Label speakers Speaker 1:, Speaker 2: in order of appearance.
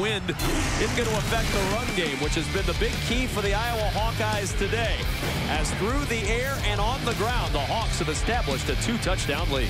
Speaker 1: Wind is going to affect the run game, which has been the big key for the Iowa Hawkeyes today. As through the air and on the ground, the Hawks have established a two-touchdown lead.